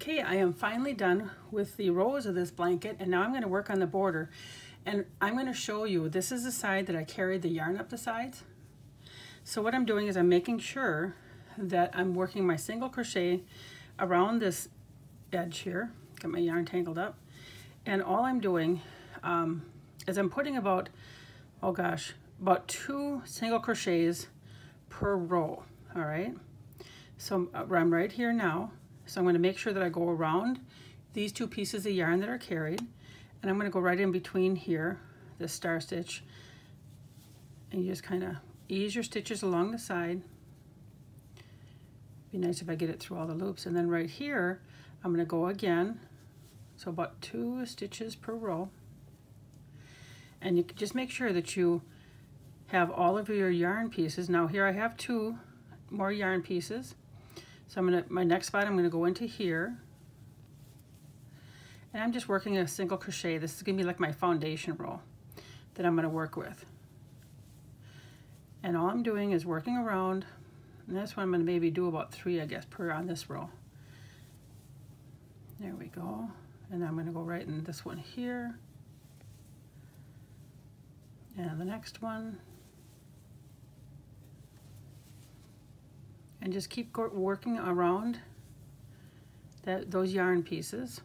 Okay, I am finally done with the rows of this blanket and now I'm going to work on the border. And I'm going to show you, this is the side that I carried the yarn up the sides. So what I'm doing is I'm making sure that I'm working my single crochet around this edge here. Got my yarn tangled up. And all I'm doing um, is I'm putting about, oh gosh, about two single crochets per row, all right? So I'm right here now so I'm going to make sure that I go around these two pieces of yarn that are carried and I'm going to go right in between here, this star stitch, and you just kind of ease your stitches along the side. Be nice if I get it through all the loops. And then right here, I'm going to go again, so about two stitches per row. And you just make sure that you have all of your yarn pieces. Now here I have two more yarn pieces. So I'm gonna, my next spot, I'm gonna go into here. And I'm just working a single crochet. This is gonna be like my foundation row that I'm gonna work with. And all I'm doing is working around, and that's what I'm gonna maybe do about three, I guess, per on this row. There we go. And I'm gonna go right in this one here. And the next one. And just keep working around that, those yarn pieces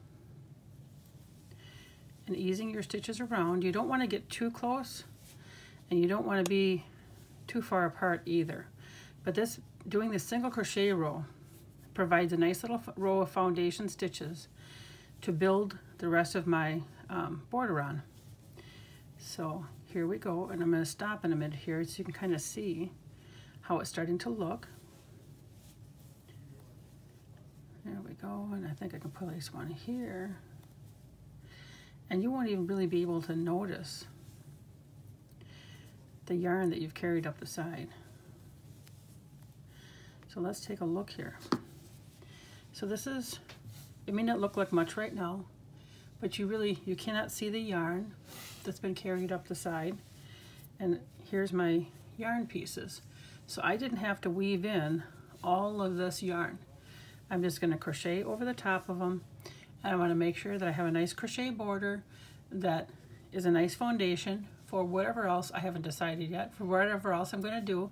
and easing your stitches around. You don't want to get too close and you don't want to be too far apart either. But this doing the single crochet row provides a nice little row of foundation stitches to build the rest of my um, border on. So here we go, and I'm going to stop in a minute here so you can kind of see how it's starting to look. There we go, and I think I can place one here. And you won't even really be able to notice the yarn that you've carried up the side. So let's take a look here. So this is, it may not look like much right now, but you really, you cannot see the yarn that's been carried up the side. And here's my yarn pieces. So I didn't have to weave in all of this yarn. I'm just going to crochet over the top of them and I want to make sure that I have a nice crochet border that is a nice foundation for whatever else I haven't decided yet for whatever else I'm going to do.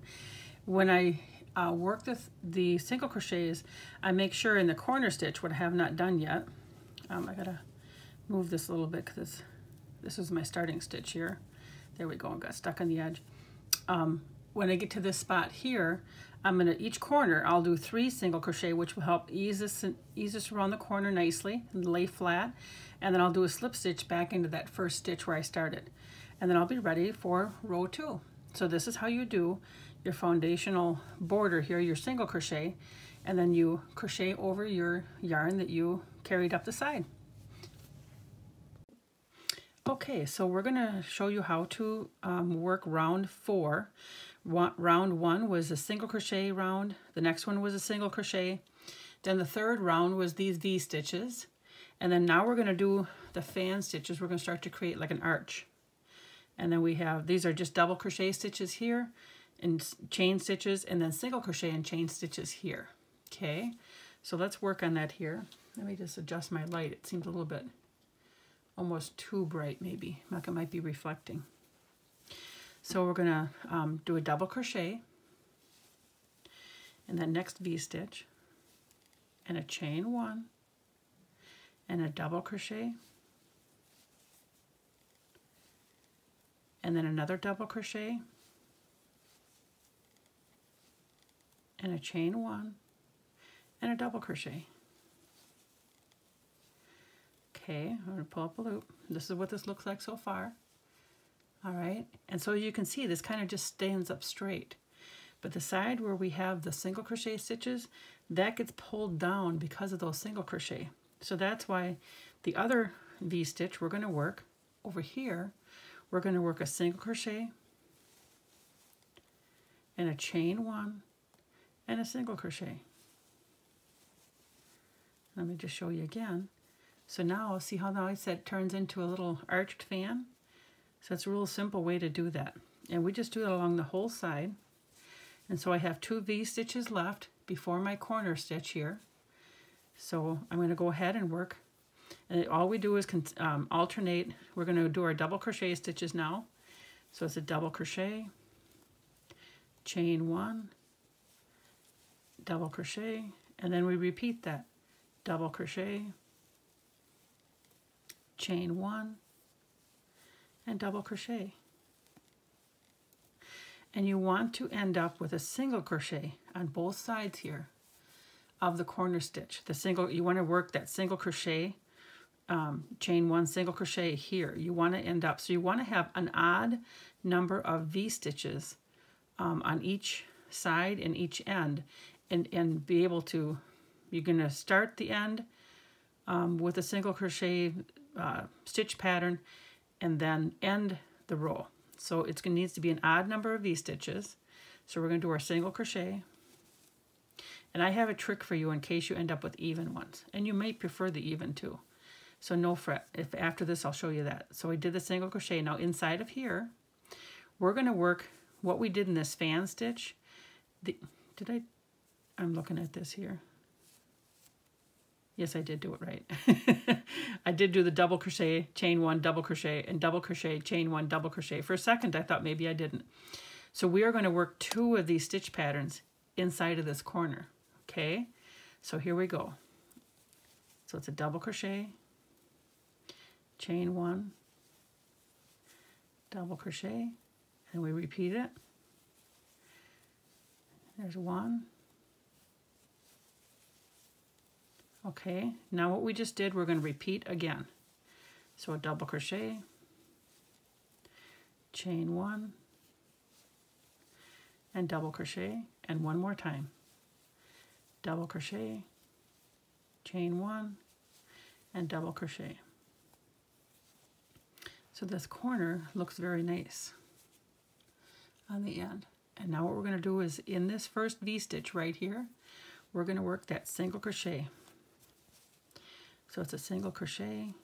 When I uh, work the, the single crochets I make sure in the corner stitch what I have not done yet um, I gotta move this a little bit because this is my starting stitch here. There we go I got stuck on the edge. Um, when I get to this spot here I'm gonna, each corner, I'll do three single crochet, which will help ease this, ease this around the corner nicely and lay flat. And then I'll do a slip stitch back into that first stitch where I started. And then I'll be ready for row two. So this is how you do your foundational border here, your single crochet, and then you crochet over your yarn that you carried up the side. Okay, so we're gonna show you how to um, work round four round one was a single crochet round. The next one was a single crochet. Then the third round was these V stitches. And then now we're going to do the fan stitches. We're going to start to create like an arch. And then we have, these are just double crochet stitches here and chain stitches and then single crochet and chain stitches here. Okay, so let's work on that here. Let me just adjust my light. It seems a little bit almost too bright maybe. Like it might be reflecting. So we're gonna um, do a double crochet and then next V-stitch and a chain one and a double crochet and then another double crochet and a chain one and a double crochet. Okay, I'm to pull up a loop. This is what this looks like so far all right? And so you can see this kind of just stands up straight. But the side where we have the single crochet stitches, that gets pulled down because of those single crochet. So that's why the other V-stitch we're going to work over here, we're going to work a single crochet and a chain one and a single crochet. Let me just show you again. So now, see how now I said turns into a little arched fan? So it's a real simple way to do that. And we just do it along the whole side. And so I have two V-stitches left before my corner stitch here. So I'm going to go ahead and work. And all we do is um, alternate. We're going to do our double crochet stitches now. So it's a double crochet, chain one, double crochet, and then we repeat that. Double crochet, chain one, and double crochet. And you want to end up with a single crochet on both sides here of the corner stitch. The single, you want to work that single crochet, um, chain one single crochet here. You want to end up, so you want to have an odd number of V-stitches um, on each side and each end and, and be able to, you're going to start the end um, with a single crochet uh, stitch pattern and then end the row. So it's it needs to be an odd number of V-stitches. So we're going to do our single crochet. And I have a trick for you in case you end up with even ones. And you may prefer the even too. So no fret. If after this, I'll show you that. So we did the single crochet. Now inside of here, we're going to work what we did in this fan stitch. The, did I? I'm looking at this here. Yes, I did do it right. I did do the double crochet, chain one, double crochet, and double crochet, chain one, double crochet. For a second, I thought maybe I didn't. So we are going to work two of these stitch patterns inside of this corner. Okay, so here we go. So it's a double crochet, chain one, double crochet, and we repeat it. There's one, Okay, now what we just did, we're going to repeat again. So a double crochet, chain one, and double crochet, and one more time. Double crochet, chain one, and double crochet. So this corner looks very nice on the end. And now what we're going to do is in this first V-stitch right here, we're going to work that single crochet so it's a single crochet,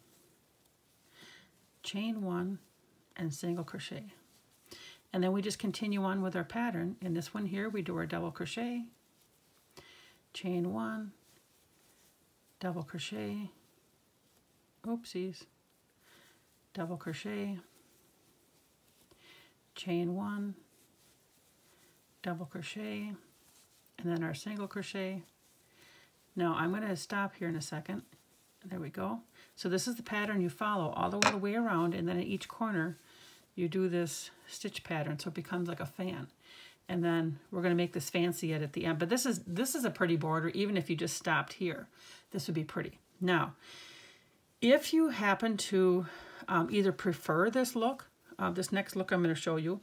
chain one, and single crochet. And then we just continue on with our pattern. In this one here, we do our double crochet, chain one, double crochet, oopsies, double crochet, chain one, double crochet, and then our single crochet. Now I'm going to stop here in a second there we go. So this is the pattern you follow all the way around and then at each corner you do this stitch pattern so it becomes like a fan. And then we're going to make this fancy at the end. But this is this is a pretty border even if you just stopped here. This would be pretty. Now, if you happen to um, either prefer this look, uh, this next look I'm going to show you,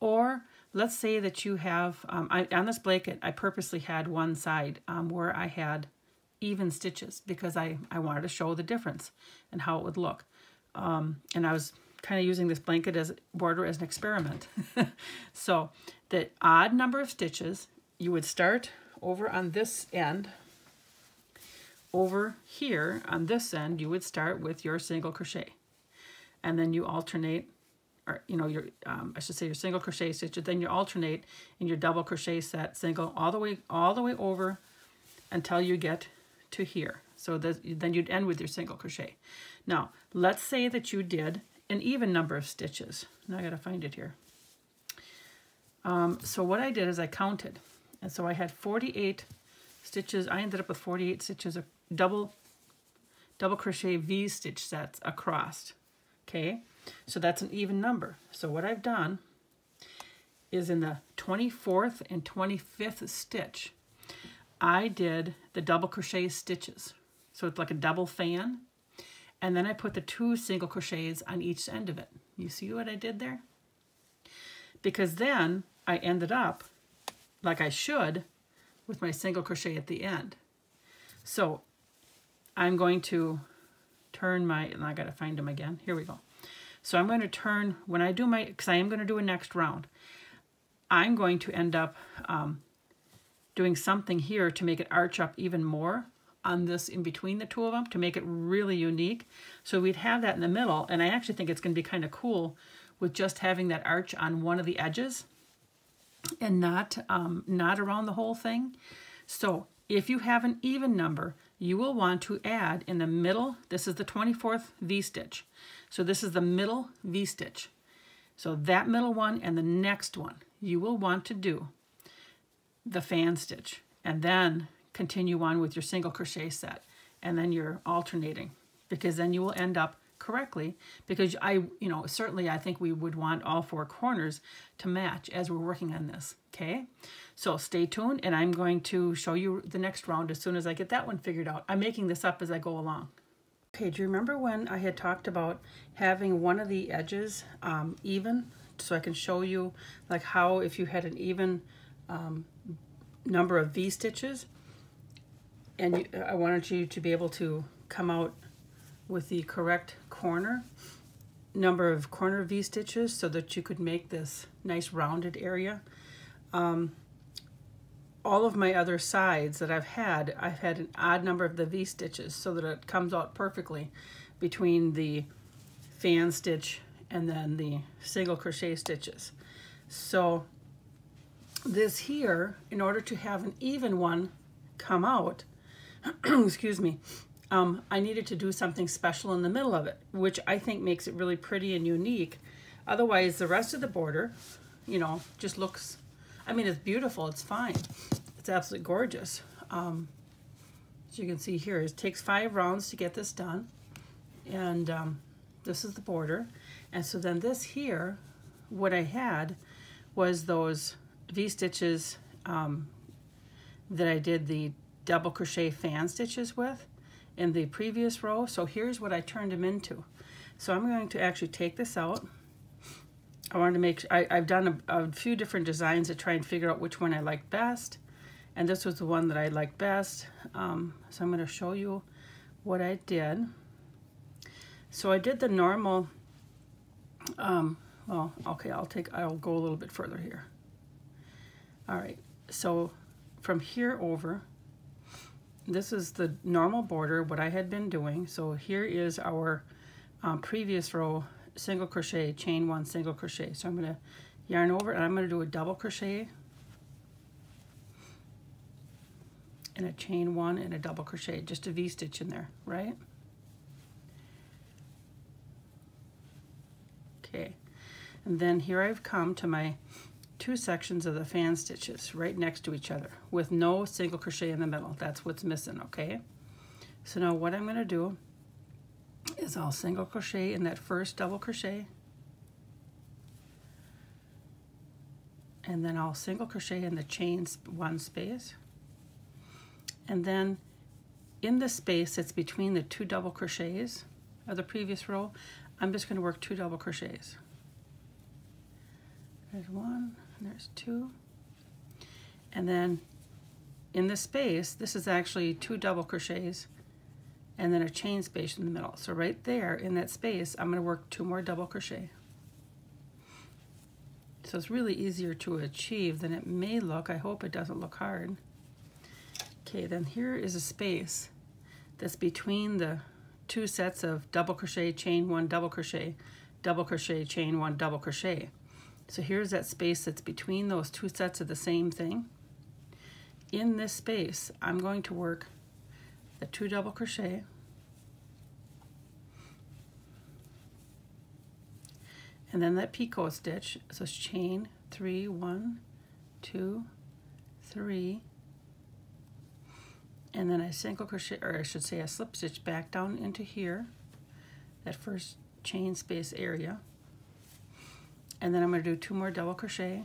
or let's say that you have, um, I, on this blanket, I purposely had one side um, where I had even stitches because I, I wanted to show the difference and how it would look. Um, and I was kind of using this blanket as border as an experiment. so the odd number of stitches, you would start over on this end. Over here on this end, you would start with your single crochet. And then you alternate, or you know, your um, I should say your single crochet stitch, then you alternate in your double crochet set single all the way all the way over until you get to here. So that, then you'd end with your single crochet. Now, let's say that you did an even number of stitches. Now I gotta find it here. Um, so what I did is I counted. And so I had 48 stitches. I ended up with 48 stitches of double, double crochet V stitch sets across. Okay, so that's an even number. So what I've done is in the 24th and 25th stitch, I did the double crochet stitches. So it's like a double fan. And then I put the two single crochets on each end of it. You see what I did there? Because then I ended up like I should with my single crochet at the end. So I'm going to turn my, and I got to find them again. Here we go. So I'm going to turn, when I do my, because I am going to do a next round, I'm going to end up um, doing something here to make it arch up even more on this in between the two of them to make it really unique. So we'd have that in the middle, and I actually think it's going to be kind of cool with just having that arch on one of the edges and not, um, not around the whole thing. So if you have an even number, you will want to add in the middle, this is the 24th V-stitch. So this is the middle V-stitch. So that middle one and the next one, you will want to do the fan stitch and then continue on with your single crochet set and then you're alternating because then you will end up correctly because I, you know, certainly I think we would want all four corners to match as we're working on this, okay? So stay tuned and I'm going to show you the next round as soon as I get that one figured out. I'm making this up as I go along. Okay, do you remember when I had talked about having one of the edges um, even so I can show you like how if you had an even um, number of V-stitches and you, I wanted you to be able to come out with the correct corner number of corner V-stitches so that you could make this nice rounded area. Um, all of my other sides that I've had, I've had an odd number of the V-stitches so that it comes out perfectly between the fan stitch and then the single crochet stitches. So this here, in order to have an even one come out, excuse me, um, I needed to do something special in the middle of it, which I think makes it really pretty and unique. Otherwise, the rest of the border, you know, just looks, I mean, it's beautiful, it's fine. It's absolutely gorgeous. Um, as you can see here, it takes five rounds to get this done. And um, this is the border. And so then this here, what I had was those V-stitches um, that I did the double crochet fan stitches with in the previous row. So here's what I turned them into. So I'm going to actually take this out. I wanted to make, I, have done a, a, few different designs to try and figure out which one I like best. And this was the one that I liked best. Um, so I'm going to show you what I did. So I did the normal, um, well, okay, I'll take, I'll go a little bit further here. All right, so from here over, this is the normal border, what I had been doing. So here is our um, previous row, single crochet, chain one, single crochet. So I'm gonna yarn over and I'm gonna do a double crochet and a chain one and a double crochet, just a V-stitch in there, right? Okay, and then here I've come to my two sections of the fan stitches right next to each other with no single crochet in the middle. That's what's missing, okay? So now what I'm going to do is I'll single crochet in that first double crochet and then I'll single crochet in the chain one space and then in the space that's between the two double crochets of the previous row I'm just going to work two double crochets. There's one, there's two. And then in this space, this is actually two double crochets and then a chain space in the middle. So right there in that space, I'm going to work two more double crochet. So it's really easier to achieve than it may look. I hope it doesn't look hard. Okay, then here is a space that's between the two sets of double crochet, chain one, double crochet, double crochet, chain one, double crochet. So here's that space that's between those two sets of the same thing. In this space, I'm going to work the two double crochet. And then that picot stitch, so it's chain three, one, two, three, and then I single crochet, or I should say I slip stitch back down into here, that first chain space area and then I'm going to do two more double crochet.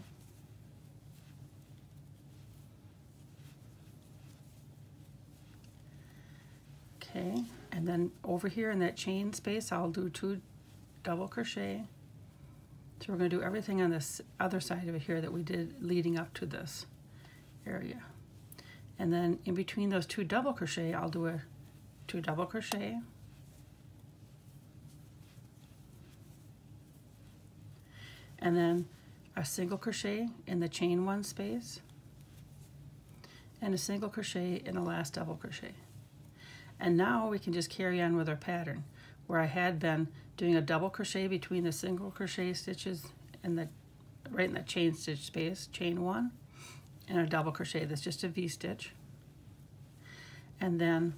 Okay and then over here in that chain space I'll do two double crochet. So we're going to do everything on this other side of it here that we did leading up to this area. And then in between those two double crochet I'll do a two double crochet and then a single crochet in the chain one space and a single crochet in the last double crochet. And now we can just carry on with our pattern where I had been doing a double crochet between the single crochet stitches and the right in that chain stitch space, chain one, and a double crochet that's just a V-stitch. And then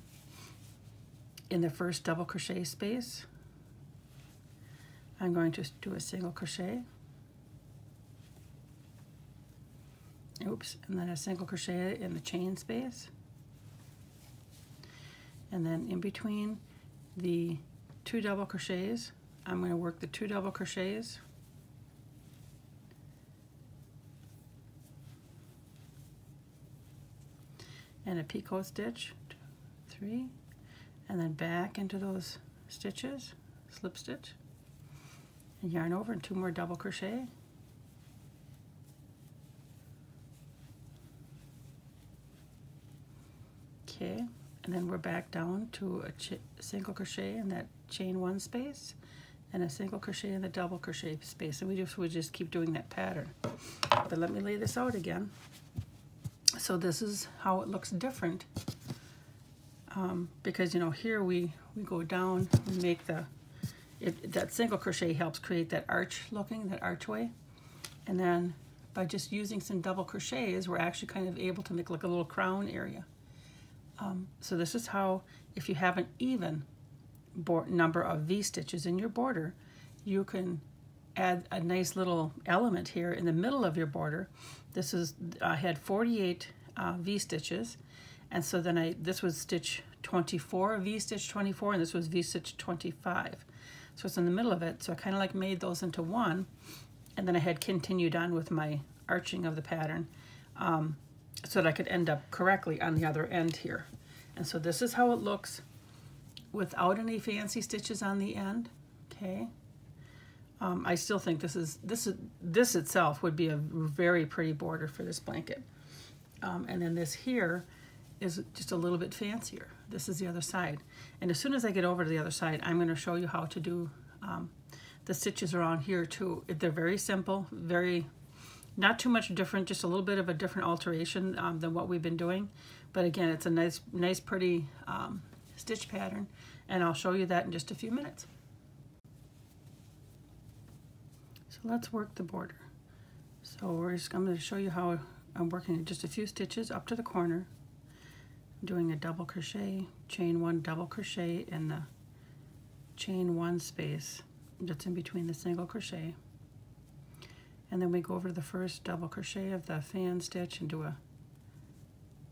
in the first double crochet space I'm going to do a single crochet oops and then a single crochet in the chain space. And then in between the two double crochets I'm going to work the two double crochets. And a picot stitch three. And then back into those stitches slip stitch. And yarn over and two more double crochet and then we're back down to a single crochet in that chain one space and a single crochet in the double crochet space and we just would just keep doing that pattern. But let me lay this out again. So this is how it looks different um, because you know here we we go down we make the it, that single crochet helps create that arch looking that archway. And then by just using some double crochets we're actually kind of able to make like a little crown area um, so this is how, if you have an even number of V-stitches in your border, you can add a nice little element here in the middle of your border. This is, I had 48 uh, V-stitches, and so then I, this was stitch 24, V-stitch 24, and this was V-stitch 25. So it's in the middle of it, so I kind of like made those into one, and then I had continued on with my arching of the pattern. Um, so that I could end up correctly on the other end here. And so this is how it looks without any fancy stitches on the end, okay? Um, I still think this is, this is, this itself would be a very pretty border for this blanket. Um, and then this here is just a little bit fancier. This is the other side. And as soon as I get over to the other side, I'm gonna show you how to do um, the stitches around here too. They're very simple, very not too much different, just a little bit of a different alteration um, than what we've been doing. But again, it's a nice, nice pretty um, stitch pattern, and I'll show you that in just a few minutes. So let's work the border. So we're just, I'm going to show you how I'm working just a few stitches up to the corner, doing a double crochet, chain one double crochet in the chain one space that's in between the single crochet and then we go over to the first double crochet of the fan stitch and do a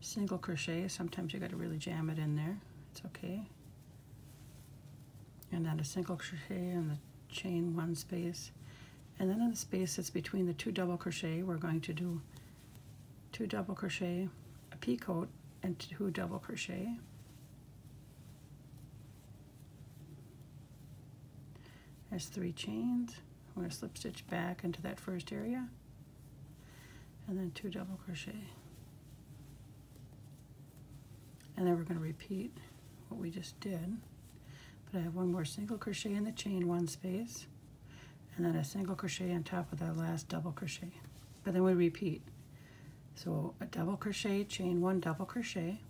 single crochet. Sometimes you got to really jam it in there. It's okay. And then a single crochet in the chain one space. And then in the space that's between the two double crochet we're going to do two double crochet a picot and two double crochet. There's three chains we're going to slip stitch back into that first area. And then two double crochet. And then we're going to repeat what we just did. But I have one more single crochet in the chain one space and then a single crochet on top of that last double crochet. But then we repeat. So a double crochet chain one double crochet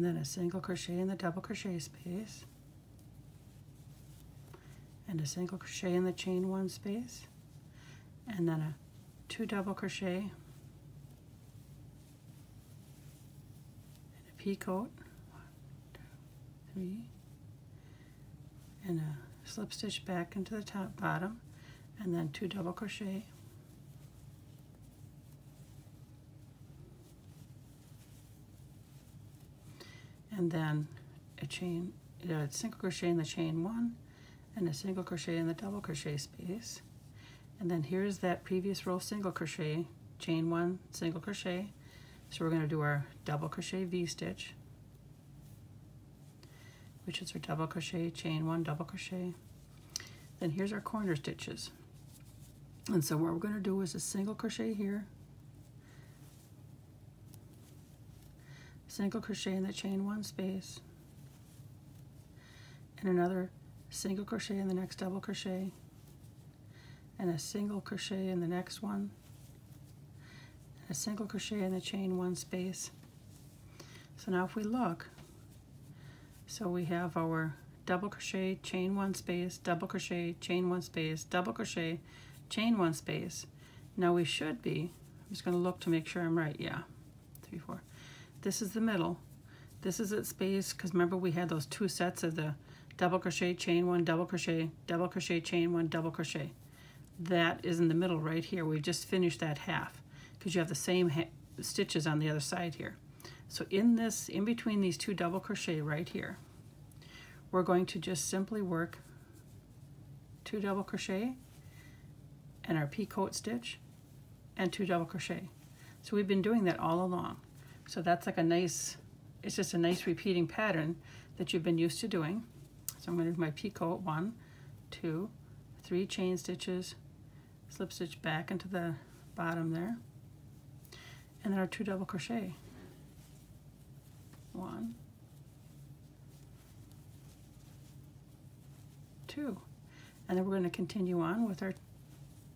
and then a single crochet in the double crochet space. And a single crochet in the chain one space. And then a two double crochet. And a picot one, two, three. And a slip stitch back into the top bottom. And then two double crochet and then a chain, a single crochet in the chain one and a single crochet in the double crochet space. And then here's that previous row single crochet, chain one, single crochet. So we're going to do our double crochet V-stitch, which is our double crochet, chain one, double crochet. Then here's our corner stitches. And so what we're going to do is a single crochet here, single crochet in the chain one space and another single crochet in the next double crochet and a single crochet in the next one a single crochet in the chain one space so now if we look so we have our double crochet chain one space double crochet chain one space double crochet chain one space now we should be I'm just going to look to make sure I'm right yeah three, four. This is the middle. This is its space because remember we had those two sets of the double crochet, chain one, double crochet, double crochet, chain one, double crochet. That is in the middle right here. We've just finished that half because you have the same stitches on the other side here. So in this, in between these two double crochet right here, we're going to just simply work two double crochet and our picot stitch and two double crochet. So we've been doing that all along. So that's like a nice, it's just a nice repeating pattern that you've been used to doing. So I'm going to do my picot, one, two, three chain stitches, slip stitch back into the bottom there, and then our two double crochet. One, two. And then we're going to continue on with our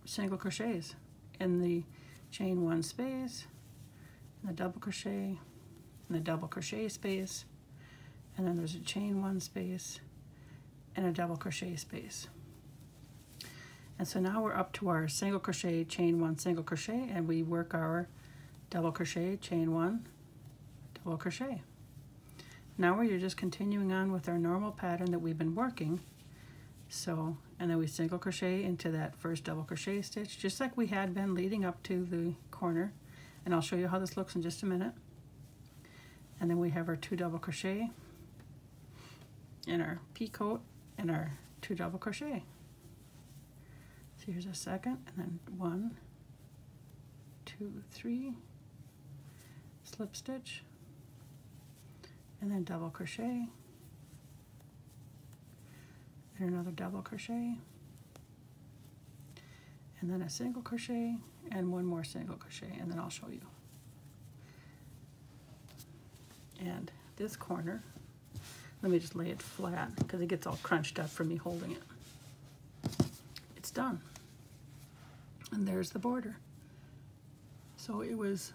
single crochets in the chain one space, the double crochet, and the double crochet space, and then there's a chain one space and a double crochet space. And so now we're up to our single crochet, chain one, single crochet, and we work our double crochet, chain one, double crochet. Now we're just continuing on with our normal pattern that we've been working. So, and then we single crochet into that first double crochet stitch, just like we had been leading up to the corner. And I'll show you how this looks in just a minute. And then we have our two double crochet and our picot and our two double crochet. So here's a second, and then one, two, three, slip stitch, and then double crochet, and another double crochet, and then a single crochet, and one more single crochet, and then I'll show you. And this corner, let me just lay it flat because it gets all crunched up from me holding it. It's done. And there's the border. So it was,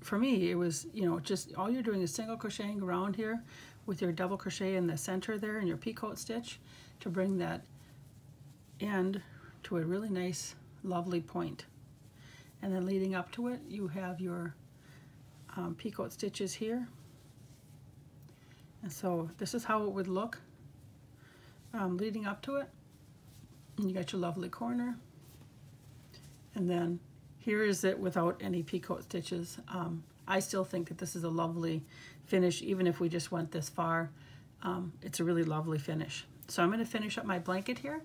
for me, it was, you know, just all you're doing is single crocheting around here with your double crochet in the center there and your picot stitch to bring that end to a really nice, lovely point. And then leading up to it, you have your um, picot stitches here and so this is how it would look um, leading up to it. And you got your lovely corner. And then here is it without any picot stitches. Um, I still think that this is a lovely finish, even if we just went this far. Um, it's a really lovely finish. So I'm going to finish up my blanket here,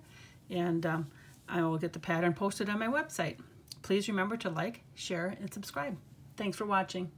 and um, I will get the pattern posted on my website. Please remember to like, share, and subscribe. Thanks for watching.